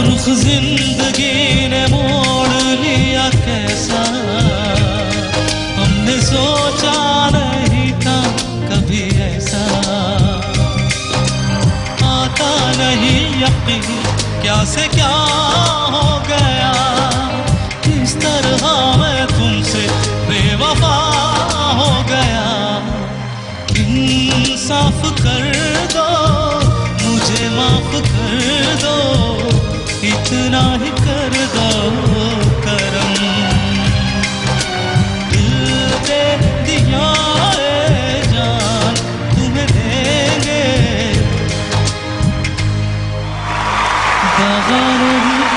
रुख ज़िंदगी ने मोड़ लिया कैसा? हमने सोचा नहीं था कभी ऐसा। आता नहीं यकीन, क्या से क्या हो गया? किस तरह मैं तुमसे बेवफा हो गया? इंसाफ कर दो, मुझे माफ़ कर Ferrari.